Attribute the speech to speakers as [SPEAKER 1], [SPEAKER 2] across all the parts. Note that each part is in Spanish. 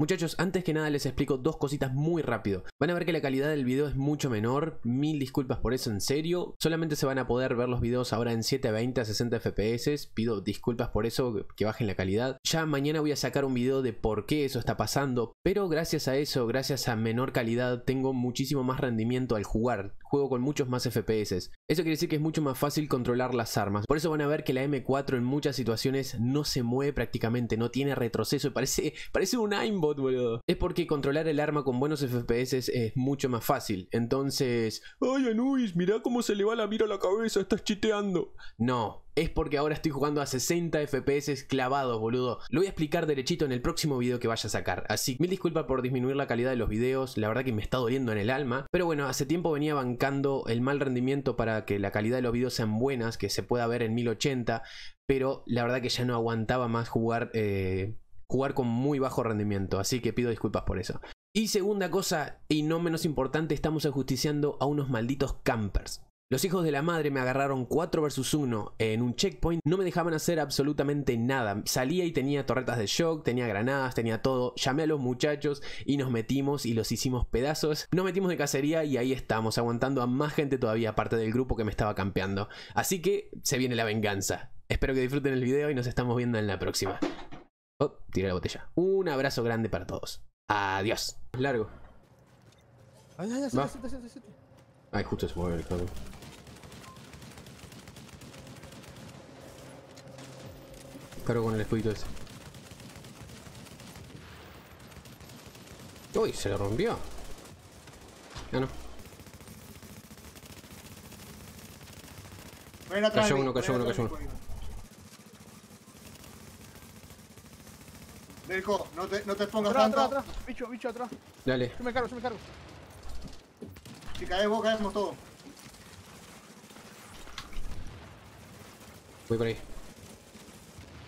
[SPEAKER 1] Muchachos, antes que nada les explico dos cositas muy rápido. Van a ver que la calidad del video es mucho menor, mil disculpas por eso, en serio. Solamente se van a poder ver los videos ahora en 720 a 60 FPS, pido disculpas por eso, que bajen la calidad. Ya mañana voy a sacar un video de por qué eso está pasando, pero gracias a eso, gracias a menor calidad, tengo muchísimo más rendimiento al jugar. Juego con muchos más FPS. Eso quiere decir que es mucho más fácil controlar las armas. Por eso van a ver que la M4 en muchas situaciones no se mueve prácticamente, no tiene retroceso, parece, parece un aimbot es porque controlar el arma con buenos FPS es mucho más fácil. Entonces, ay Anuis, mira cómo se le va la mira a la cabeza, estás chiteando. No, es porque ahora estoy jugando a 60 FPS clavados, boludo. Lo voy a explicar derechito en el próximo video que vaya a sacar. Así, mil disculpas por disminuir la calidad de los videos, la verdad que me está doliendo en el alma. Pero bueno, hace tiempo venía bancando el mal rendimiento para que la calidad de los videos sean buenas, que se pueda ver en 1080. Pero la verdad que ya no aguantaba más jugar... Eh, jugar con muy bajo rendimiento, así que pido disculpas por eso. Y segunda cosa, y no menos importante, estamos ajusticiando a unos malditos campers. Los hijos de la madre me agarraron 4 vs 1 en un checkpoint, no me dejaban hacer absolutamente nada. Salía y tenía torretas de shock, tenía granadas, tenía todo. Llamé a los muchachos y nos metimos y los hicimos pedazos. Nos metimos de cacería y ahí estamos, aguantando a más gente todavía, aparte del grupo que me estaba campeando. Así que se viene la venganza. Espero que disfruten el video y nos estamos viendo en la próxima. Oh, tiré la botella. Un abrazo grande para todos. Adiós. Largo.
[SPEAKER 2] Ay, ay, ay, siete, siete, siete.
[SPEAKER 1] Ay, justo se mueve el carro. Cargo con el escudito ese. Uy, se le rompió. Ya no. Cayó uno, cayó uno, cayó uno.
[SPEAKER 2] Delco, no te, no te pongas
[SPEAKER 3] atrás,
[SPEAKER 2] tanto.
[SPEAKER 3] Atrás, atrás, bicho, bicho atrás.
[SPEAKER 1] Dale.
[SPEAKER 3] Yo me cargo, yo me cargo.
[SPEAKER 2] Si caes vos, caemos todos.
[SPEAKER 1] Voy por ahí.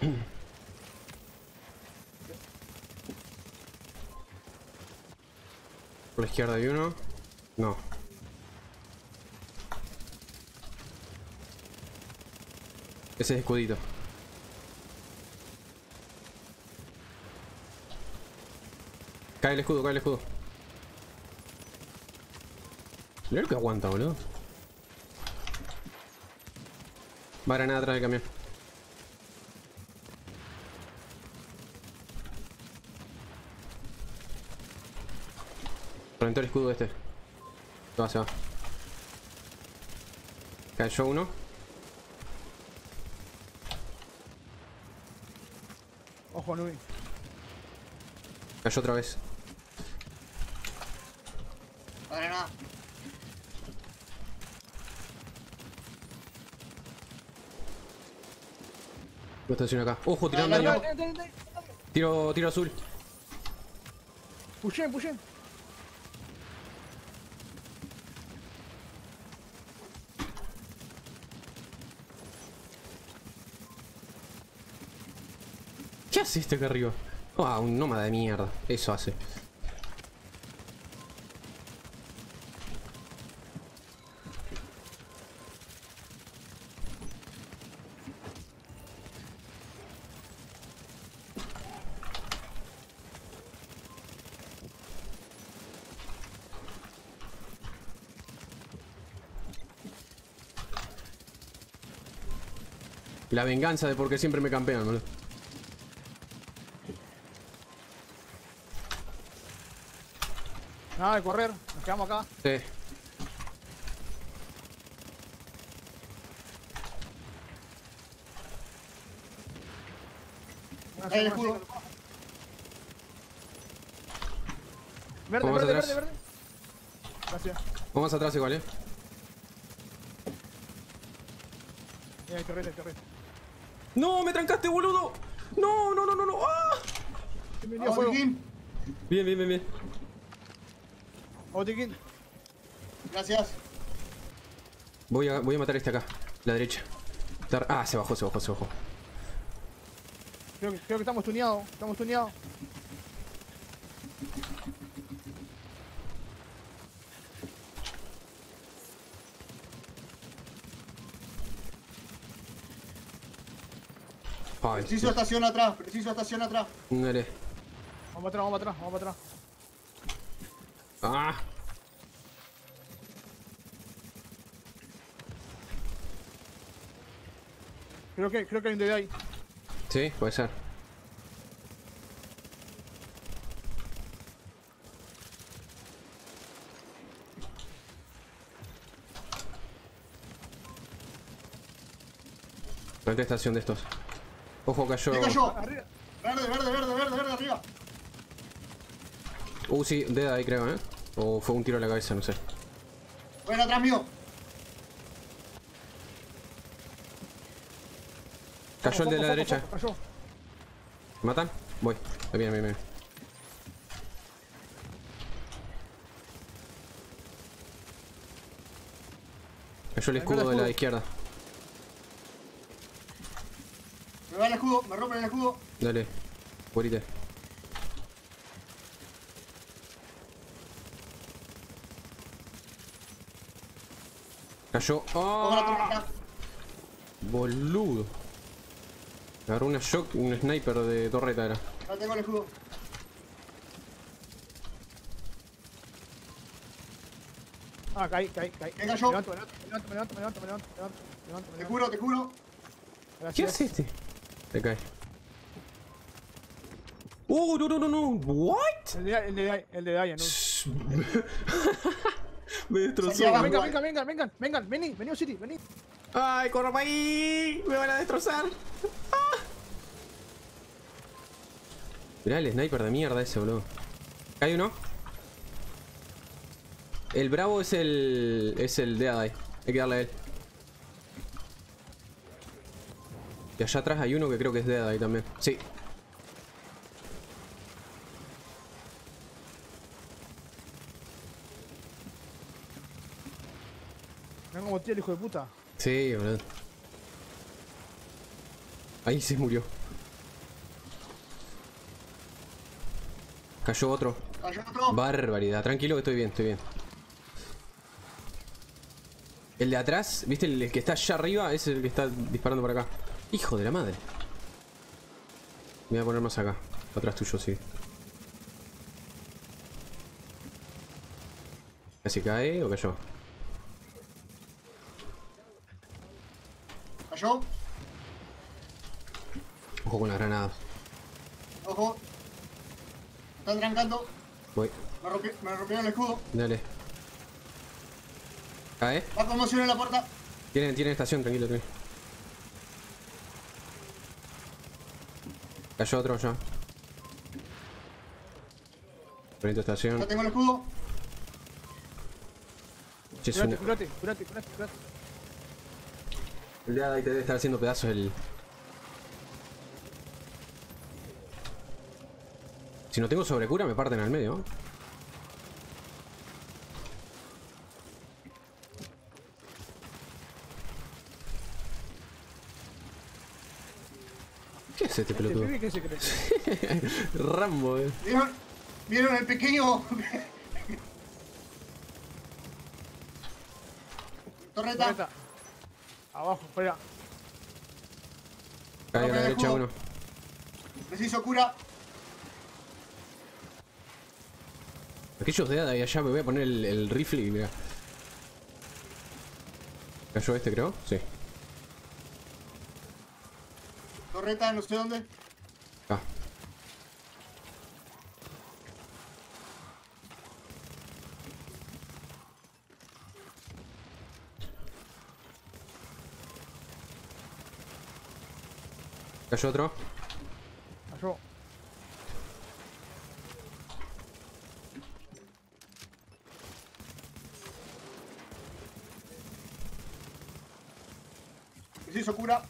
[SPEAKER 1] Por la izquierda hay uno. No. Ese es escudito. Cae el escudo, cae el escudo. Mira el que aguanta, boludo. Va a granada atrás del camión. Reventó el escudo este. Se va, se va. Cayó uno.
[SPEAKER 3] Ojo, Nui.
[SPEAKER 1] Cayó otra vez.
[SPEAKER 2] nada.
[SPEAKER 1] Lo estaciono acá. Ojo, tirando daño. Tiro, tiro azul.
[SPEAKER 3] Pushen, pushen.
[SPEAKER 1] ¿Qué hace este acá arriba? Ah, un nómada de mierda. Eso hace. La venganza de porque siempre me campean, boludo.
[SPEAKER 3] Nada de correr, nos quedamos acá.
[SPEAKER 1] Sí.
[SPEAKER 2] Ahí el escudo.
[SPEAKER 3] Verde, verde,
[SPEAKER 1] atrás.
[SPEAKER 3] verde, verde. Gracias.
[SPEAKER 1] Vamos atrás igual, eh.
[SPEAKER 3] Mira, hay torreta, hay torreta.
[SPEAKER 1] ¡No! ¡Me trancaste, boludo! ¡No, no, no, no, no! ¡Ah!
[SPEAKER 3] Bienvenido.
[SPEAKER 1] Bien, bien, bien, bien.
[SPEAKER 3] Botiquín.
[SPEAKER 2] Gracias.
[SPEAKER 1] Voy a, voy a matar a este acá, la derecha. Ah, se bajó, se bajó, se bajó.
[SPEAKER 3] Creo que, creo que estamos tuneados. Estamos tuneados.
[SPEAKER 1] Ay,
[SPEAKER 2] Preciso estación atrás, preciso estación atrás.
[SPEAKER 1] Dale.
[SPEAKER 3] Vamos para atrás, vamos para atrás, vamos para atrás.
[SPEAKER 1] Ah.
[SPEAKER 3] Creo que, creo que hay un DD ahí.
[SPEAKER 1] Sí, puede ser. Frente estación de estos. Ojo, cayó.
[SPEAKER 2] ¿Qué cayó?
[SPEAKER 3] Arriba.
[SPEAKER 2] Verde, verde, verde, verde, verde, arriba.
[SPEAKER 1] Uh, sí, dead ahí creo, ¿eh? O fue un tiro a la cabeza, no sé.
[SPEAKER 2] Bueno, atrás mío.
[SPEAKER 1] Cayó el de la derecha.
[SPEAKER 3] foco, Cayó.
[SPEAKER 1] ¿Me ¿Matan? Voy. Viene, ahí viene. Cayó el escudo de la izquierda.
[SPEAKER 2] Me va el escudo, me rompen el escudo.
[SPEAKER 1] Dale. Morite. Cayó.
[SPEAKER 2] Torreta.
[SPEAKER 1] Boludo. Agarró una shock, un sniper de torreta era.
[SPEAKER 2] Ya tengo el escudo.
[SPEAKER 3] Ah, caí, caí, caí.
[SPEAKER 2] ¿Qué cayó?
[SPEAKER 3] Me levanto, me levanto, me levanto, me levanto, me levanto, me levanto, me levanto, me
[SPEAKER 2] Te curo, te curo.
[SPEAKER 1] ¿Qué hace este? Se cae. ¡Uh, no, no, no, no! ¿What?
[SPEAKER 3] El de el de el de no.
[SPEAKER 1] Me destrozó.
[SPEAKER 2] Salí abajo.
[SPEAKER 3] Venga, venga, venga, vengan, vengan, vení, vení, City, vení.
[SPEAKER 1] ¡Ay, corro para ahí! ¡Me van a destrozar! ¡Ah! Mirá el sniper de mierda ese, boludo. ¿Hay uno? El bravo es el. es el de Adai. Hay que darle a él. Y allá atrás hay uno que creo que es de Adai también. Sí.
[SPEAKER 3] Como tío el hijo de puta.
[SPEAKER 1] Sí, boludo. Ahí se murió. Cayó otro.
[SPEAKER 2] Cayó otro.
[SPEAKER 1] Barbaridad. Tranquilo que estoy bien, estoy bien. El de atrás, ¿viste? El, el que está allá arriba es el que está disparando por acá. Hijo de la madre. Me voy a poner más acá. Atrás tuyo, sí. ¿Casi cae o cayó?
[SPEAKER 2] Cayó.
[SPEAKER 1] Ojo con las granadas.
[SPEAKER 2] Ojo. Están trancando.
[SPEAKER 1] Voy.
[SPEAKER 2] Me, rompi- me rompieron el escudo.
[SPEAKER 1] Dale. ¿Cae?
[SPEAKER 2] Va conmoción en la puerta.
[SPEAKER 1] Tienen, tienen estación, tranquilo, tranquilo. Cayó otro ya. Frente a estación.
[SPEAKER 2] Ya tengo el escudo.
[SPEAKER 3] Curate, curate, curate, curate, curate.
[SPEAKER 1] El de ahí te debe estar haciendo pedazos el. Si no tengo sobrecura, me parten al medio. ¿Qué es este
[SPEAKER 3] Este
[SPEAKER 1] pelotudo?
[SPEAKER 3] pibe, ¿qué se cree?
[SPEAKER 1] Rambo, eh.
[SPEAKER 2] ¿Vieron? ¿Vieron el pequeño? Torreta.
[SPEAKER 3] Torreta. Abajo, fuera.
[SPEAKER 1] Cae a la derecha uno.
[SPEAKER 2] Preciso cura.
[SPEAKER 1] Aquellos de ahí allá me voy a poner el, el rifle y mira. ¿Cayó este, creo? Sí.
[SPEAKER 2] Torreta, no sé dónde.
[SPEAKER 1] ¿Cayó otro?
[SPEAKER 3] Cayó.
[SPEAKER 2] Preciso cura.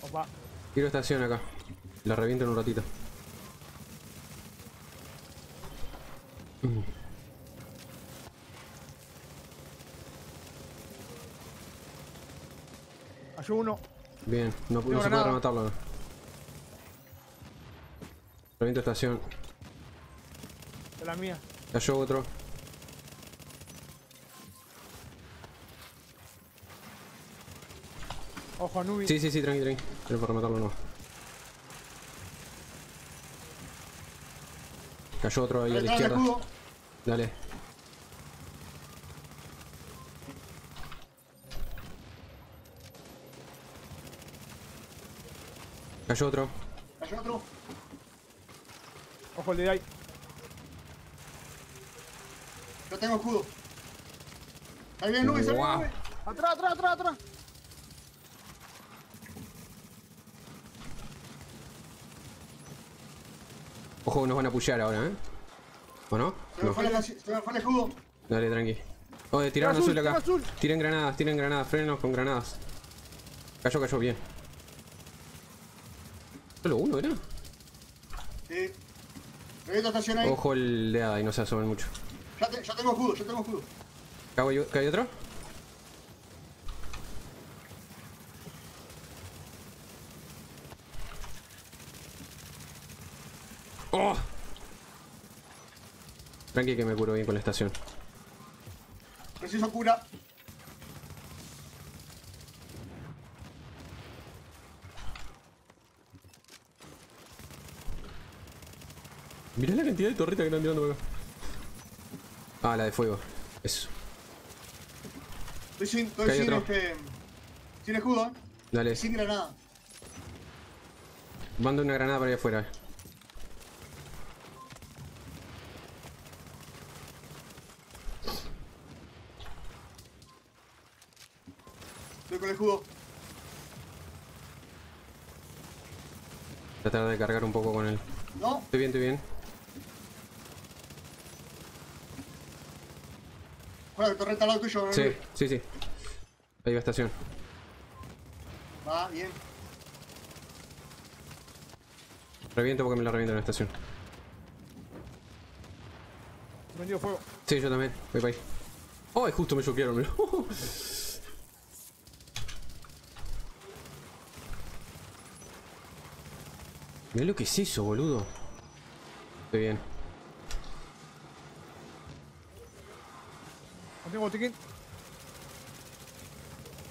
[SPEAKER 3] Opa.
[SPEAKER 1] Tiro estación acá. La reviento en un ratito.
[SPEAKER 3] Cayó uno.
[SPEAKER 1] Bien, no, no se puede rematarlo. Reviento estación.
[SPEAKER 3] De la mía.
[SPEAKER 1] Cayó otro.
[SPEAKER 3] Ojo, Nubi.
[SPEAKER 1] Sí, sí, sí, tranqui, tranqui. Pero para rematarlo no. Cayó otro ahí a la izquierda. Dale. Cayó otro.
[SPEAKER 2] Cayó otro.
[SPEAKER 3] Ojo el de ahí.
[SPEAKER 2] Yo tengo escudo. Ahí viene nube, ahí viene nube.
[SPEAKER 3] Atrás, atrás, atrás, atrás.
[SPEAKER 1] Ojo, nos van a pullar ahora, ¿eh? ¿O no?
[SPEAKER 2] Se me
[SPEAKER 1] No.
[SPEAKER 2] fue, la- se me fue el escudo.
[SPEAKER 1] Dale, tranqui. Oye, tiraron
[SPEAKER 3] azul,
[SPEAKER 1] azul acá.
[SPEAKER 3] azul.
[SPEAKER 1] Tiren granadas, tiren granadas, frenos con granadas. Cayó, cayó bien. Solo uno, ¿era?
[SPEAKER 2] Sí. Ahí.
[SPEAKER 1] Ojo el de Ada y no se asomen mucho.
[SPEAKER 2] Ya, te- ya tengo escudo, ya tengo escudo.
[SPEAKER 1] ¿Cago yo- ¿Cae otro? ¡Oh! Tranqui que me curo bien con la estación.
[SPEAKER 2] Preciso cura.
[SPEAKER 1] Mirá la cantidad de torretas que están tirando acá. Ah, la de fuego. Eso.
[SPEAKER 2] Estoy sin, estoy sin este. Sin escudo, eh.
[SPEAKER 1] Dale,
[SPEAKER 2] Sin granada.
[SPEAKER 1] mando una granada para allá afuera.
[SPEAKER 2] Estoy con el escudo.
[SPEAKER 1] Tratar de cargar un poco con él.
[SPEAKER 2] ¿No?
[SPEAKER 1] Estoy bien, estoy bien.
[SPEAKER 2] Torreta al lado tuyo.
[SPEAKER 1] Sí, sí, sí. Ahí va estación.
[SPEAKER 2] Va, bien.
[SPEAKER 1] Reviento porque me la reviento en la estación.
[SPEAKER 3] Prendido fuego.
[SPEAKER 1] Sí, yo también. Voy para ahí. ¡Oh! Justo me choquearon. Mirá lo que es eso, boludo. Estoy bien.
[SPEAKER 3] No tengo botiquín.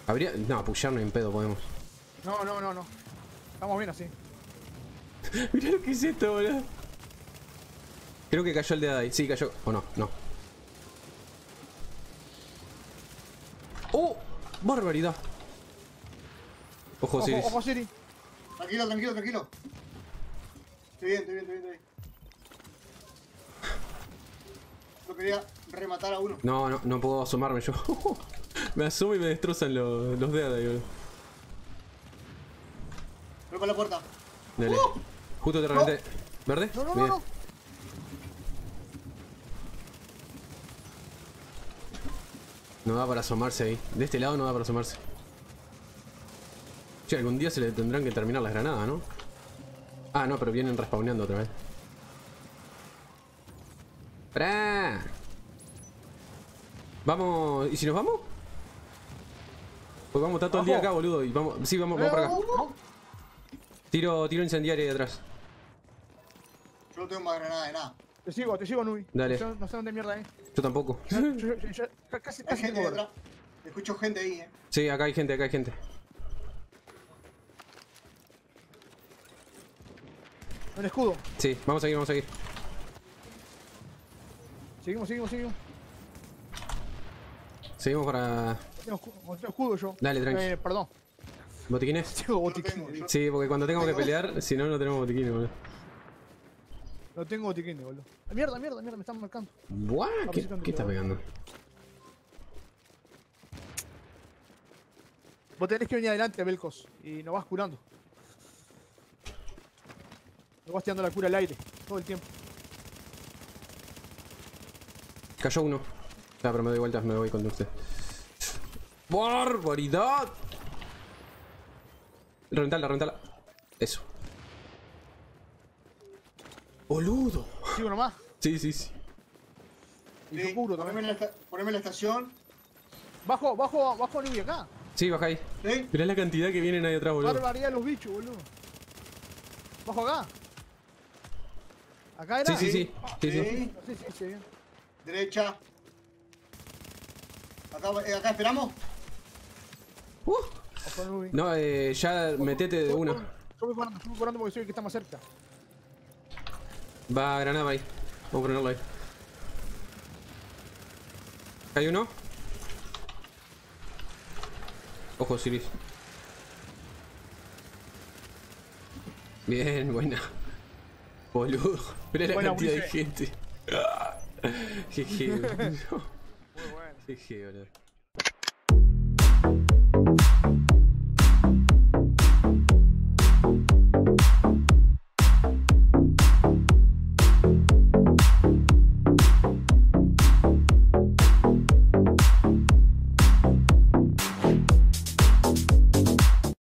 [SPEAKER 1] Habría. No, pullar no en pedo podemos.
[SPEAKER 3] No, no, no, no. Estamos bien así.
[SPEAKER 1] Mirá lo que es esto, boludo. Creo que cayó el de ahí. Sí, cayó. O no, no. ¡Oh! ¡Barbaridad! Ojo,
[SPEAKER 3] Ojo, ojo, Siri.
[SPEAKER 2] Tranquilo, tranquilo, tranquilo. Estoy bien, estoy bien, estoy bien, estoy bien. Yo quería rematar a uno.
[SPEAKER 1] No, no, no puedo asomarme yo. me asomo y me destrozan los, los dedos ahí, boludo.
[SPEAKER 2] Voy para la puerta.
[SPEAKER 1] Dale. Justo te reventé. ¿Verde?
[SPEAKER 3] No, no, no,
[SPEAKER 1] Bien.
[SPEAKER 3] no.
[SPEAKER 1] No da para asomarse ahí. De este lado no da para asomarse. Che, algún día se le tendrán que terminar las granadas, ¿no? Ah, no, pero vienen respawneando otra vez. ¡Pará! Vamos. ¿Y si nos vamos? Pues vamos a estar todo el día acá, boludo. Y vamos. Sí, vamos, vamos para acá. Tiro, tiro incendiario ahí atrás.
[SPEAKER 2] Yo no tengo más granada de nada.
[SPEAKER 3] Te sigo, te sigo, Nubi.
[SPEAKER 1] Dale.
[SPEAKER 3] Yo no sé dónde mierda es.
[SPEAKER 1] Yo tampoco.
[SPEAKER 3] Yo, yo- yo- yo- casi,
[SPEAKER 2] Hay
[SPEAKER 3] casi
[SPEAKER 2] gente detrás. Escucho gente ahí, eh.
[SPEAKER 1] Sí, acá hay gente, acá hay gente.
[SPEAKER 3] Un escudo.
[SPEAKER 1] Sí, vamos a seguir, vamos a seguir.
[SPEAKER 3] Seguimos, seguimos, seguimos.
[SPEAKER 1] Seguimos para.
[SPEAKER 3] Tengo escudo, tengo escudo yo.
[SPEAKER 1] Dale, tranqui.
[SPEAKER 3] Eh, perdón.
[SPEAKER 1] ¿Botiquines?
[SPEAKER 3] Tengo
[SPEAKER 2] yo-
[SPEAKER 1] Sí, porque cuando tengamos que pelear, si no, no tenemos botiquines, boludo.
[SPEAKER 3] No tengo botiquín, boludo. Mierda, mierda, mierda, me están marcando.
[SPEAKER 1] Buah, ¿qué, qué está pegando?
[SPEAKER 3] Vos tenés que venir adelante, Belcos. Y nos vas curando. Nos vas tirando la cura al aire. Todo el tiempo.
[SPEAKER 1] Cayó uno. Ya, pero me doy vueltas, me voy con usted. ¡Barbaridad! Reventala, reventala. Eso. ¡Boludo!
[SPEAKER 3] Sigo nomás.
[SPEAKER 1] Sí, sí, sí.
[SPEAKER 3] Y
[SPEAKER 2] Sí,
[SPEAKER 3] cubro
[SPEAKER 2] poneme, la, poneme en la estación.
[SPEAKER 3] Bajo, bajo, bajo Nubi acá.
[SPEAKER 1] Sí, baja ahí.
[SPEAKER 2] ¿Sí?
[SPEAKER 1] Mirá la cantidad que vienen ahí atrás, boludo.
[SPEAKER 3] Barbaridad de los bichos, boludo. Bajo acá. Acá era.
[SPEAKER 1] Sí, sí, sí. Sí, sí.
[SPEAKER 2] Sí.
[SPEAKER 3] Sí, sí, sí, bien.
[SPEAKER 2] Derecha. Acá, eh, acá esperamos.
[SPEAKER 1] Uh. No, eh, ya metete de una.
[SPEAKER 3] Yo voy porque soy el que está más cerca.
[SPEAKER 1] Va, granada ahí. Vamos a ponerlo ahí. Hay uno. Ojo, Siris. Bien, buena. Boludo. Mira la cantidad de gente. que que...
[SPEAKER 3] É que
[SPEAKER 1] que. É,